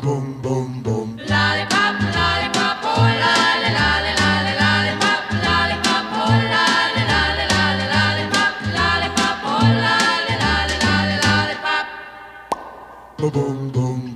boom, boom, boom. Lollipop, lollipop, oh lolly, lolly, lolly, lollipop, lollipop, lollipop, lollipop, oh. Boom, boom,